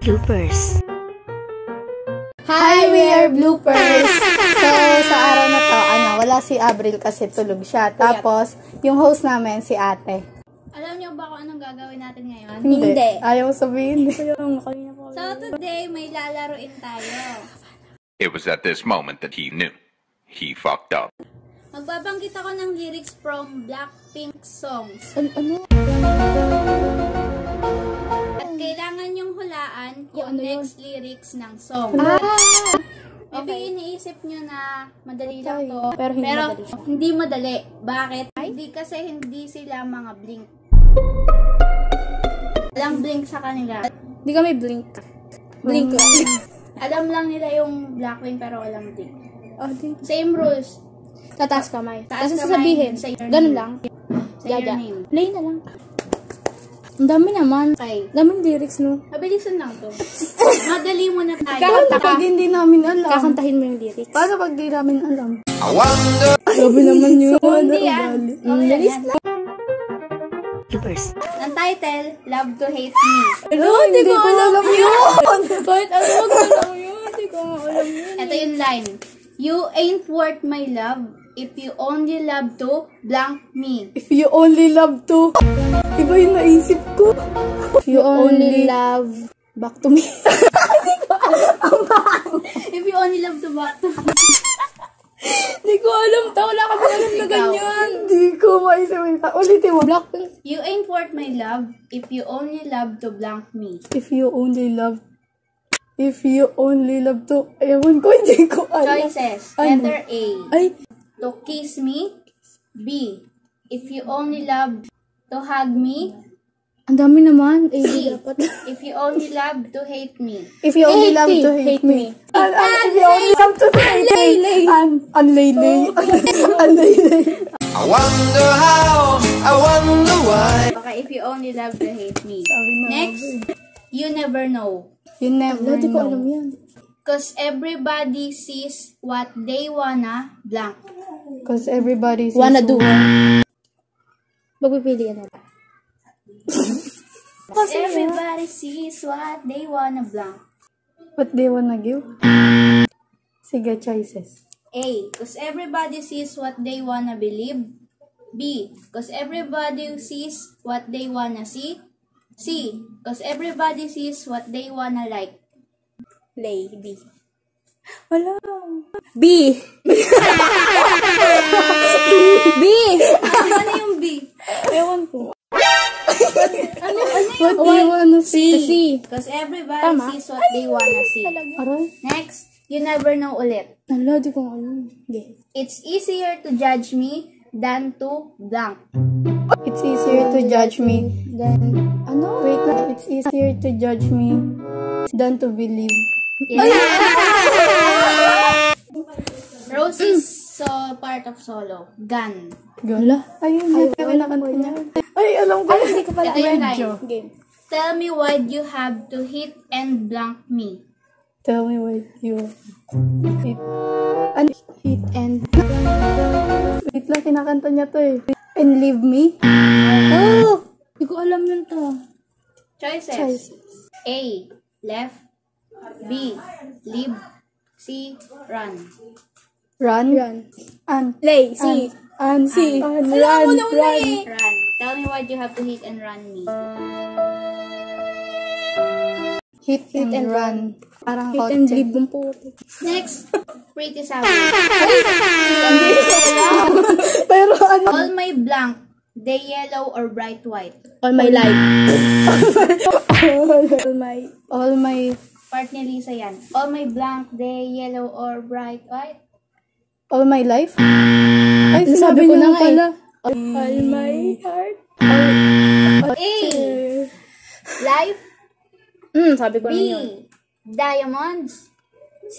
Bloopers. Hi, we are bloopers. So, sa araw na to, ano, wala si Abril kasi tulog siya. Tapos, yung host namin, si ate. Alam niyo ba kung anong gagawin natin ngayon? Hindi. Ayaw sabihin. So today, may lalaroin tayo. It was at this moment that he knew. He fucked up. Magbabanggit ako ng lyrics from Blackpink songs. ano? Hulaan yung next lyrics ng song. Ah! Maybe iniisip nyo na madali lang to. Pero hindi madali siya. hindi madali. Bakit? Hindi kasi hindi sila mga blink. Walang blink sa kanila. Hindi kami blink. Blink lang. Alam lang nila yung Blackpink pero walang blink. Oh, di. Same rules. Tataas kamay. Taas Tapos kamay, sasabihin. Ganun lang. Say your Jaja. name. Play na lang. Ang dami naman. Okay. Daming lyrics, no? Mabilisan lang to. Madali mo na tayo. Kakanta pag hindi namin alam. Kakantahin mo yung lyrics. Paano pag di namin alam? I wonder. Grabe naman yun. Hindi yan. Mm, Okay bilis yan. lang. Bloopers. Ang title, Love to Hate Me. Ano? Hindi ko alam yun. Kahit ano wag ko alam yun. Hindi ko alam yun. Ito yung line. You ain't worth my love if you only love to blank me. If you only love to. Iba yung naisip ko. If you only love back to me. If you only love to back to me. Hindi ko alam. Ta, wala kami alam na ganyan. Hindi ko maisip. Ulitin mo. Blackpink. You ain't worth my love if you only love to blank me. If you only love If you only love to Ewan ko, hindi ko alam. Choices. Ano? Letter A. Ay, To kiss me. B. If you only love to hug me. ang dami naman. Eh, C. dapat. If you only love to hate me. If you only love to hate me. An, an, if you only love to hate me. An, an, lay, lay. An, lay, lay. I wonder how, I wonder why. Okay, if you only love to hate me. Next, you never know. You never Hindi ko know. alam yan. Cause everybody sees what they wanna blank. Because everybody sees Wanna do. what- Magpipili ka na. Cause everybody sees what they wanna blank. what they wanna give. Sige, choices. A. Cause everybody sees what they wanna believe. B. Cause everybody sees what they wanna see. C. Cause everybody sees what they wanna like. Lady. Wala. B. B. ano yung B? Ewan ko. Ano, ano yung What do you wanna see? C. Cause everybody Tama. sees what they wanna see. Aray. Next, you never know ulit. Ala, di ko alam. Okay. It's easier to judge me than to blank. It's easier to judge me than... Ano? Wait lang. It's easier to judge me than to believe. Rose is so part of solo. Gun. Gala? Ayun, Ay, yung kinakanta niya. Ay, alam ko. Hindi ko Ito yung Medyo. line. Game. Tell me why you have to hit and blank me. Tell me what you... Hit... Ano? Hit and... Wait lang, kinakanta niya to eh. And leave me? Oh! Hindi ko alam yun to. Choices. Choices. A. Left. B. Leave. C. Run. Run? Run. An. Lay. C. An. Si. An. Run. Run. Run. Tell me why you have to hit and run me. Hit, and, and run. Parang Hit hot and check. leave ng puti. Next. Pretty savage. Pero ano? All my blank. They yellow or bright white. All my life. All my... All my... Part ni Lisa yan. All my blank. They yellow or bright white. All my life? Ay, Nasabi sinabi ko ko na eh. pala. All my heart. A. Life. Hmm, sabi ko B. na yun. Diamonds. C.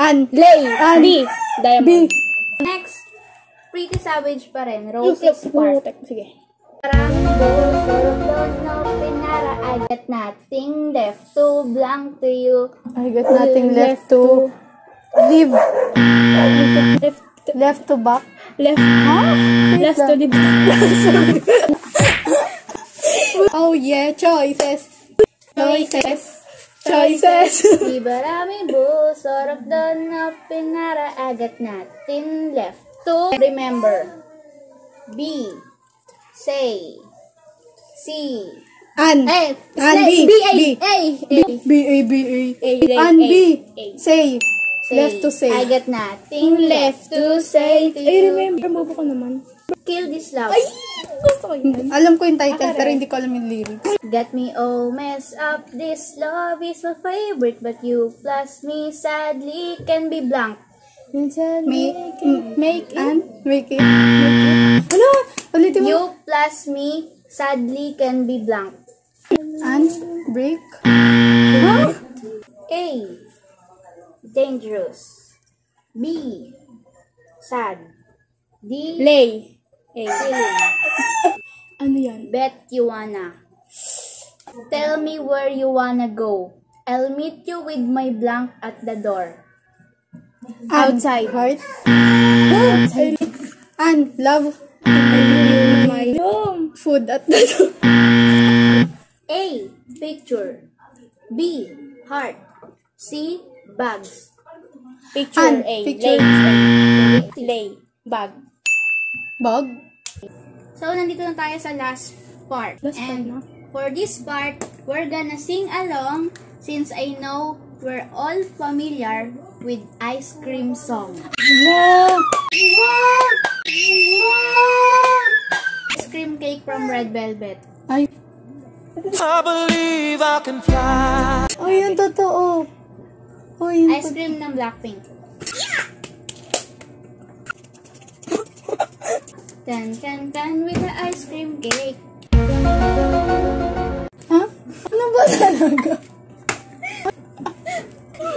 An. Lay. An. B. Diamond. B. Next. Pretty savage pa rin. Roses part. Putek. Sige. Parang no pinara. I got nothing left to blank to you. I got nothing left to live. Left. Left to back. Left. Last to the... Oh yeah, choices. Choices. Choices. Di barami bu, sorok doon na pinara agat natin left. To remember. B. Say. C. An. A. An B. B. A. A. B. A. B. A. A. An. B. Say. Say. Left to say. I got nothing left to say to Ay, you. remember mo ko naman. Kill this love. Gusto ko yun. Alam ko yung title, pero hindi ko alam yung lyrics. Got me all messed up. This love is my favorite, but you plus me sadly can be blank. Make, make an, make it, make it. Ano? Ulitin mo. You plus me sadly can be blank. An, break. Huh? A. Dangerous. B. Sad. D. Lay. A. Ano yan? Bet you wanna. Tell me where you wanna go. I'll meet you with my blank at the door. Outside. Heart. An, love. My room. Food at the door. A. Picture. B. Heart. C. Bags. Picture. An, A. picture. Lay. Lay. Bag. Bog. So, nandito na tayo sa last part. Last part And na? for this part, we're gonna sing along since I know we're all familiar with Ice Cream Song. Ice Cream Cake from Red Velvet. Ay. I believe I can fly. Oh, yun totoo. Oh, yun Ice cream ng Blackpink. Can, can, can with the ice cream cake. Ha? Ano ba talaga?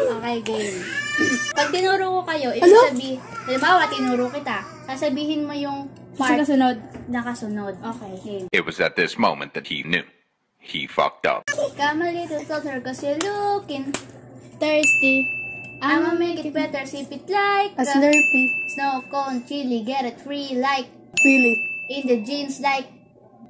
Okay, game. Pag tinuro ko kayo, Ano? ibig sabihin, halimbawa, tinuro kita, sasabihin mo yung part Kasunod. na kasunod. Okay. Game. It was at this moment that he knew. He fucked up. Come a little closer cause you're looking. Thirsty. I'ma make it better, sip it like A a slurpee. snow cone chili, get it free like Really? in the jeans like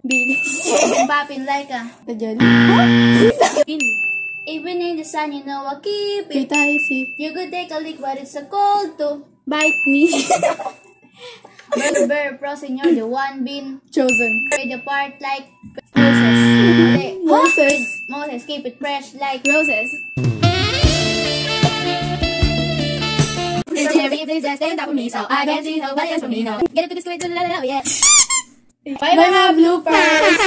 and popping like a The jelly. Even in the sun you know I keep it. Kita see. You could take a lick but it's so cold to Bite me. burr frozen you're the one being Chosen. with the part like Moses. Like, Moses. Moses keep it fresh like Roses. Every place just stand up for me so I can see nobody else for me no. Get it to the squid to la la la yeah. Bye mga bloopers.